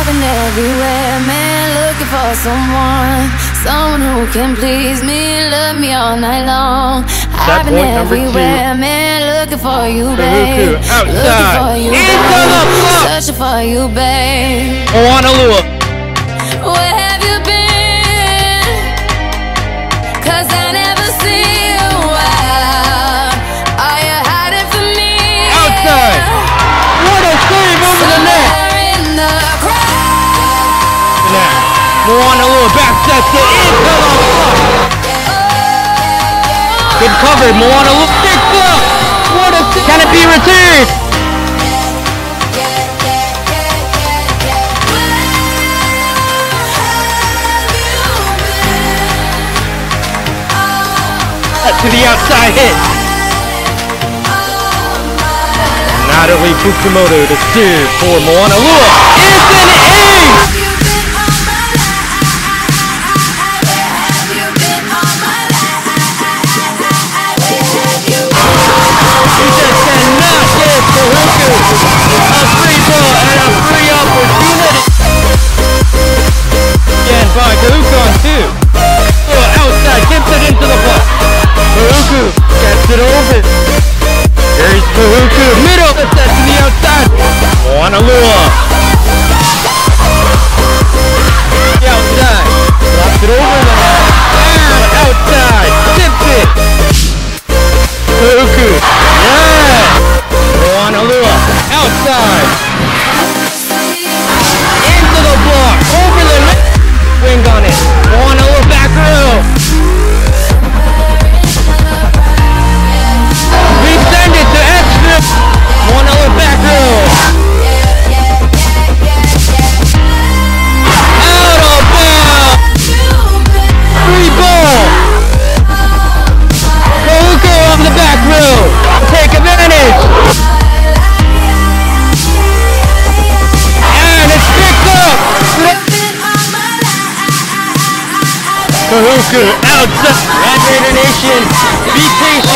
Been everywhere, man, looking for someone, someone who can please me, love me all night long. I've been number two. man, looking for you, babe. Looking for you, babe. Searching for you, babe. Moana Now, Moanalua back set to into the block. Good cover. Moanalua picks up. What a. Can it be returned? To the outside hit. Natalie Fukumoto to serve for Moanalua. It's an ace! By Kahuku on two. Oh, outside, gets it into the block. Kahuku gets it over. There's Kahuku. Middle. Set to the outside. Moanalua. The outside. Drops it over the. And outside. Tips it. Kahuku. Yeah. Moanalua. Outside. Kahuku outside. Red Raider Nation, be patient.